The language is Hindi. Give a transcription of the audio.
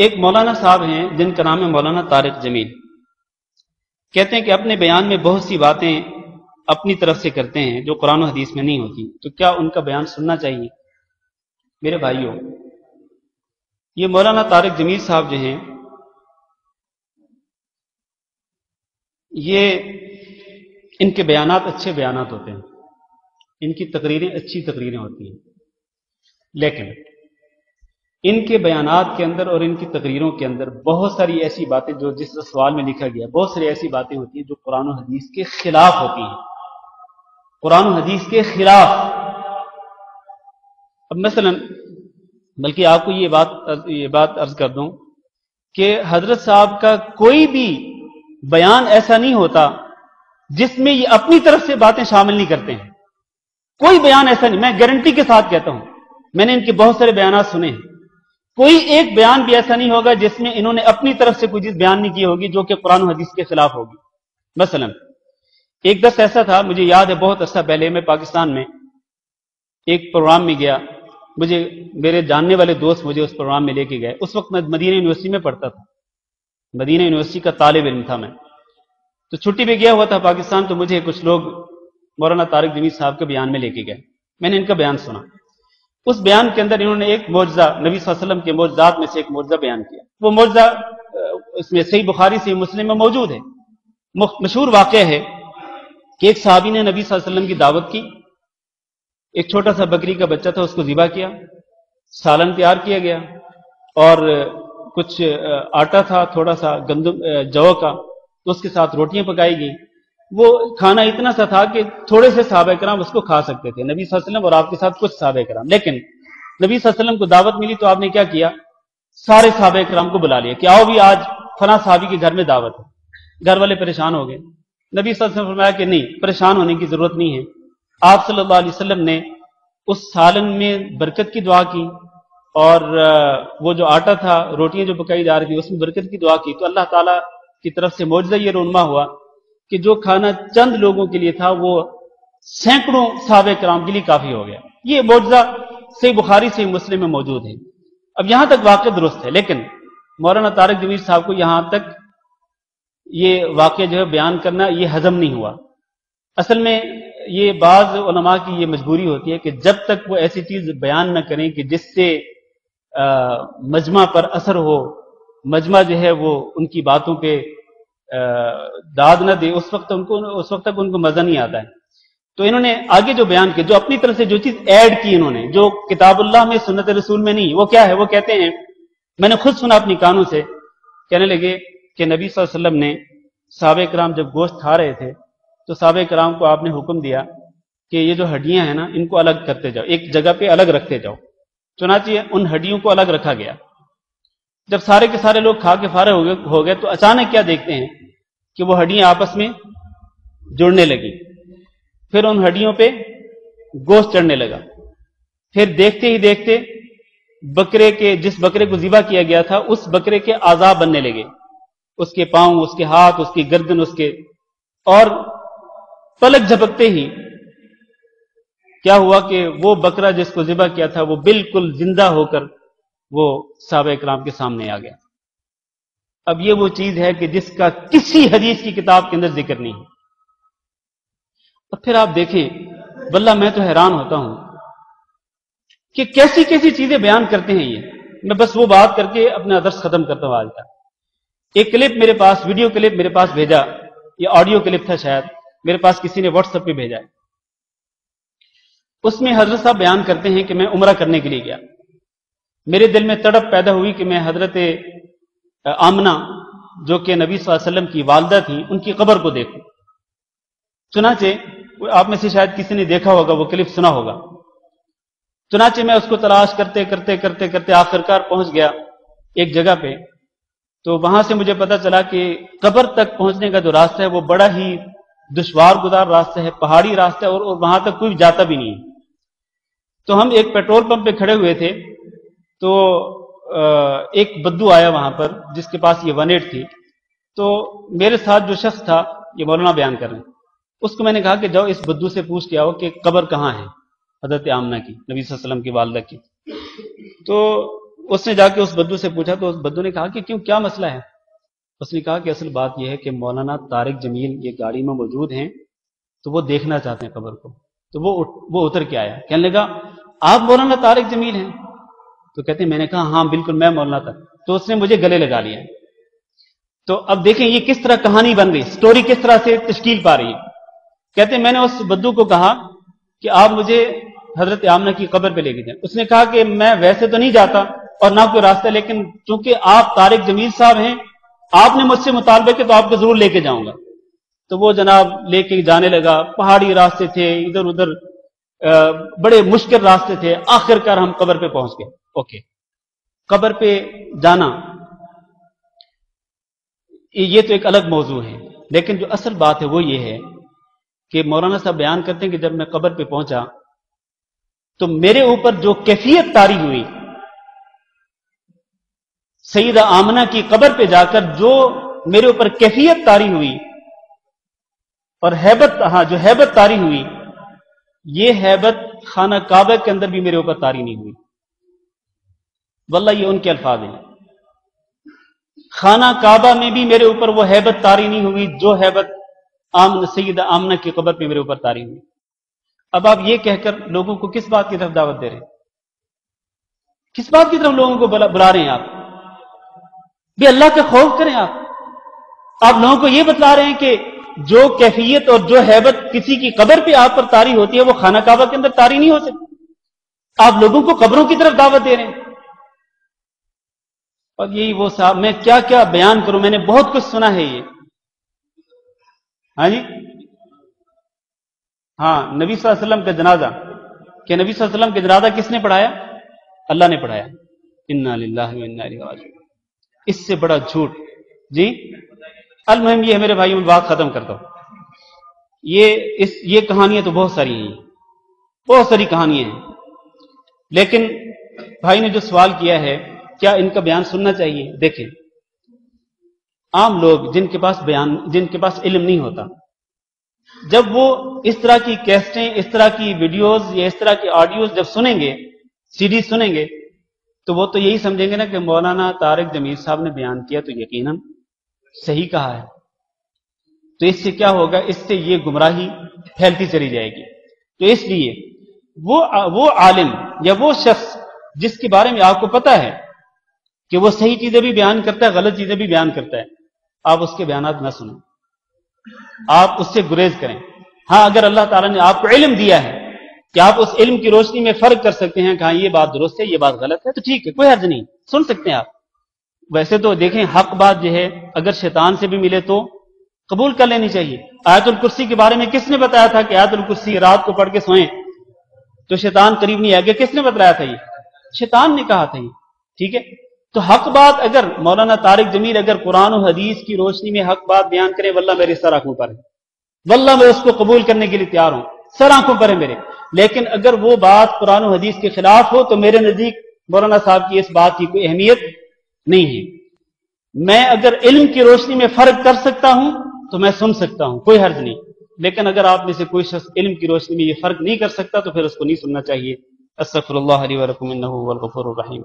एक मौलाना साहब हैं, जिनका नाम है मौलाना तारिक जमील। कहते हैं कि अपने बयान में बहुत सी बातें अपनी तरफ़ से करते हैं, जो कुरान और हदीस में नहीं होती। तो क्या उनका बयान सुनना चाहिए? मेरे भाइयों, ये मौलाना तारिक जमील साहब जो हैं, ये इनके बयान अच्छे बयान होते हैं। इनकी तकरीरें अच्छी तकरीरें होती हैं। लेकिन इनके बयानात के अंदर और इनकी तकरीरों के अंदर बहुत सारी ऐसी बातें जो जिस सवाल में लिखा गया, बहुत सारी ऐसी बातें होती हैं जो कुरान हदीस के खिलाफ होती हैं। कुरान हदीस के खिलाफ। अब मसलन, बल्कि आपको ये बात ये बात अर्ज़ कर दूँ कि हज़रत साहब का कोई भी बयान ऐसा नहीं होता जिसमें ये अपनी तरफ़ से बातें शामिल नहीं करते हैं। कोई बयान ऐसा नहीं, मैं गारंटी के साथ कहता हूँ। मैंने इनके बहुत सारे बयान सुने हैं। कोई एक बयान भी ऐसा नहीं होगा जिसमें इन्होंने अपनी तरफ़ से कोई चीज़ बयान नहीं की होगी जो कि कुरान हदीस के खिलाफ होगी। मसलन, एक दस ऐसा था, मुझे याद है बहुत अच्छा पहले मैं पाकिस्तान में एक प्रोग्राम में गया। मुझे, मेरे जानने वाले दोस्त मुझे उस प्रोग्राम में लेके गए। उस वक्त मैं मदीना यूनिवर्सिटी में पढ़ता था। मदीना यूनिवर्सिटी का तालब इल्म था मैं। तो छुट्टी पे गया हुआ था पाकिस्तान तो मुझे कुछ लोग मौलाना तारिक जमीर साहब के बयान में लेके गए। मैंने इनका बयान सुना। उस बयान के अंदर इन्होंने एक मुआवजा, नबी वसल्लम के मुआवजात में से एक मुआवजा बयान किया। वो मुआवजा इसमें सही बुखारी से मुस्लिम में मौजूद है। मशहूर वाक़ है कि एक साहबी ने नबी वसल्लम की दावत की। एक छोटा सा बकरी का बच्चा था, उसको जिबा किया। सालन तैयार किया गया और कुछ आटा था, थोड़ा सा गंदम जौ का तो उसके साथ रोटियाँ पकाई गई। वो खाना इतना सा था कि थोड़े से साहब कराम उसको खा सकते थे, नबी वसल्लम और आपके साथ कुछ साहब कराम लेकिन नबी वसल्लम को दावत मिली तो आपने क्या किया? सारे साहब कराम को बुला लिया कि आओ भी आज फना साहबी के घर में दावत है। घर वाले परेशान हो गए। नबी वसल्लम फरमाया कि नहीं, परेशान होने की ज़रूरत नहीं है। आप सल्लल्लाहु अलैहि वसल्लम ने उस सालन में बरकत की दुआ की और वो जो आटा था, रोटियाँ जो पकाई जा रही थी, उसमें बरकत की दुआ की। तो अल्लाह ताला की तरफ़ से मौजा ये रोनमा हुआ। कि जो खाना चंद लोगों के लिए था, वो सैकड़ों साहब कराम के लिए काफ़ी हो गया। ये मुआवजा से बुखारी से मुस्लिम में मौजूद है। अब यहाँ तक वाक्य दुरुस्त है, लेकिन मौलाना तारक जमीर साहब को यहाँ तक ये वाक्य जो है बयान करना, ये हजम नहीं हुआ। असल में ये बाज की ये मजबूरी होती है कि जब तक वो ऐसी चीज़ बयान न करें कि जिससे मजमा पर असर हो, मजमा जो है वो उनकी बातों पे दाद न दे, उस वक्त उनको, उस वक्त तक उनको मज़ा नहीं आता है। तो इन्होंने आगे जो बयान किया, जो अपनी तरफ़ से जो चीज़ ऐड की इन्होंने, जो किताबुल्लाह में, सुन्नत रसूल में नहीं, वो क्या है, वो कहते हैं, मैंने खुद सुना अपनी कानों से, कहने लगे कि नबी वसल्लम ने साहब कराम जब गोश्त खा रहे थे तो साहब कराम को आपने हुक्म दिया कि ये जो हड्डियाँ हैं ना, इनको अलग करते जाओ, एक जगह पे अलग रखते जाओ। चुनाची उन हड्डियों को अलग रखा गया। जब सारे के सारे लोग खा के फारे हो गए हो गए तो अचानक क्या देखते हैं कि वो हड्डियाँ आपस में जुड़ने लगी। फिर उन हड्डियों पे गोश्त चढ़ने लगा। फिर देखते ही देखते बकरे के, जिस बकरे को जिबा किया गया था, उस बकरे के आजाब बनने लगे। उसके पाँव, उसके हाथ, उसकी गर्दन, उसके और पलक झपकते ही क्या हुआ कि वो बकरा जिसको जिबा किया था, वो बिल्कुल ज़िंदा होकर वो साहब इकराम के सामने आ गया। अब ये वो चीज़ है कि जिसका किसी हदीस की किताब के अंदर ज़िक्र नहीं है। अब फिर आप देखें बल्ला मैं तो हैरान होता हूँ कि कैसी कैसी चीज़ें बयान करते हैं ये। मैं बस वो बात करके अपना आदर्श खत्म करता हूँ आज का। एक क्लिप मेरे पास, वीडियो क्लिप मेरे पास भेजा। ये ऑडियो क्लिप था शायद। मेरे पास किसी ने व्हाट्सएप पे भेजा है। उसमें हज़रत साहब बयान करते हैं कि मैं उम्र करने के लिए गया। मेरे दिल में तड़प पैदा हुई कि मैं हज़रत आमना जो कि नबी वसल्लम की वालदा थी उनकी कबर को देखूँ। चुनाचे आप में से शायद किसी ने देखा होगा वो क्लिप सुना होगा। चुनाचे मैं उसको तलाश करते करते करते करते आखिरकार पहुँच गया एक जगह पे। तो वहाँ से मुझे पता चला कि कबर तक पहुँचने का जो रास्ता है वो बड़ा ही दुशवार गुजार रास्ता है पहाड़ी रास्ता है और, और वहाँ तक कोई जाता भी नहीं तो हम एक पेट्रोल पंप पे खड़े हुए थे तो एक बद्दू आया वहाँ पर, जिसके पास ये वन एट थी। तो मेरे साथ जो शख्स था, ये मौलाना बयान कर रहे उसको मैंने कहा कि जाओ इस बद्दू से पूछ के आओ कि कब्र कहाँ है, हज़रत आमना की, नबी वसल्लम की वालदा की। तो उसने जाके उस बद्दू से पूछा तो उस बद्दू ने कहा कि क्यों, क्या मसला है? उसने कहा कि असल बात यह है कि मौलाना तारिक जमील ये गाड़ी में मौजूद हैं तो वो देखना चाहते हैं कब्र को। तो वो वो उतर के आया। कहने लगा, आप मौलाना तारिक जमील हैं? तो कहते हैं, मैंने कहा हाँ बिल्कुल, मैं मौलाना था। तो उसने मुझे गले लगा लिया। तो अब देखें, ये किस तरह कहानी बन रही स्टोरी किस तरह से तश्कील पा रही है। कहते मैंने उस बद्दू को कहा कि आप मुझे हज़रत आमना की कब्र पे लेके जाए। उसने कहा कि मैं वैसे तो नहीं जाता और ना कोई रास्ता, लेकिन चूँकि आप तारिक जमील साहब हैं, आपने मुझसे मुतालबे के तो आपको ज़रूर लेके जाऊँगा। तो वो जनाब लेके जाने लगा। पहाड़ी रास्ते थे इधर उधर बड़े मुश्किल रास्ते थे। आखिरकार हम कब्र पे पहुँच गए। ओके। कब्र पे जाना। ये तो एक अलग मौजू है। लेकिन जो असल बात है वो ये है कि मौलाना साहब बयान करते हैं कि जब मैं कब्र पे पहुँचा तो मेरे ऊपर जो कैफियत तारी हुई, सईदा आमना की कब्र पे जाकर जो मेरे ऊपर कैफियत तारी हुई और हैबत हाँ जो हैबत तारी हुई, ये हैबत खाना काबा के अंदर भी मेरे ऊपर तारी नहीं हुई। वल्ला ये उनके अल्फाज हैं। खाना काबा में भी मेरे ऊपर वो हैबत तारी नहीं हुई, जो हैबत आमन सईद आमना की कब्र पे मेरे ऊपर तारी हुई। अब आप ये कहकर लोगों को किस बात की तरफ़ दावत दे रहे हैं? किस बात की तरफ़ लोगों को बुला रहे हैं आप? भी अल्लाह का खौफ करें आप। आप लोगों को यह बतला रहे हैं कि जो कैफियत और जो हैबत किसी की कब्र पे आप पर तारी होती है, वो खाना काबा के अंदर तारी नहीं हो सकती। आप लोगों को कब्रों की तरफ़ दावत दे रहे हैं। और यही वो साहब मैं क्या क्या बयान करूँ? मैंने बहुत कुछ सुना है ये। हाँ जी? हाँ नबी वसल्लम का जनाजा। क्या नबी वसल्लम का जनाजा किसने पढ़ाया? अल्लाह ने पढ़ाया। इन्ना इन्ना इससे बड़ा झूठ। जी? अलमहम, ये मेरे भाई बात खत्म करता हूँ। ये, इस, ये कहानियाँ तो बहुत सारी हैं। बहुत सारी कहानियाँ हैं। लेकिन भाई ने जो सवाल किया है क्या इनका बयान सुनना चाहिए? देखें। आम लोग जिनके पास बयान, जिनके पास इल्म नहीं होता, जब वो इस तरह की कैस्टें, इस तरह की वीडियोस या इस तरह की ऑडियोज जब सुनेंगे, सीडी सुनेंगे तो वो तो यही समझेंगे ना कि मौलाना तारिक जमीर साहब ने बयान किया तो यकीनन सही कहा है। तो इससे क्या होगा? इससे ये गुमराही फैलती चली जाएगी। तो इसलिए वो वो आलिम या वो शख्स जिसके बारे में आपको पता है कि वो सही चीज़ें भी बयान करता है, गलत चीज़ें भी बयान करता है। आप उसके बयान ना सुने। आप उससे गुरेज करें। हाँ अगर अल्लाह ताला ने आपको इल्म दिया है, कि आप उस इल्म की रोशनी में फ़र्क कर सकते हैं कि हाँ ये बात दुरुस्त है, ये बात गलत है तो ठीक है, कोई हर्ज नहीं, सुन सकते हैं आप। वैसे तो देखें, हक बात जो है, अगर शैतान से भी मिले तो कबूल कर लेनी चाहिए। आयतुल कुर्सी के बारे में किसने बताया था कि आयतुल कुर्सी रात को पढ़ के सोए? तो शैतान करीब नहीं आ गया किसने बताया था ये? शैतान ने कहा था ये, ठीक है? तो हक बात अगर मौलाना तारिक जमील अगर कुरान और हदीस की रोशनी में हक बात बयान करें वल्ला मेरे सर आँखों पर है। वल्ला मैं उसको कबूल करने के लिए तैयार हूँ। सर आँखों पर है मेरे। लेकिन अगर वो बात कुरान और हदीस के खिलाफ हो तो मेरे नज़दीक मौलाना साहब की इस बात की कोई अहमियत नहीं है। मैं अगर इल्म की रोशनी में फ़र्क कर सकता हूँ तो मैं सुन सकता हूँ, कोई हर्ज नहीं। लेकिन अगर आप में से कोई शख्स इल्म की रोशनी में ये फ़र्क नहीं कर सकता तो फिर उसको नहीं सुनना चाहिए। अस्तफर रहीम।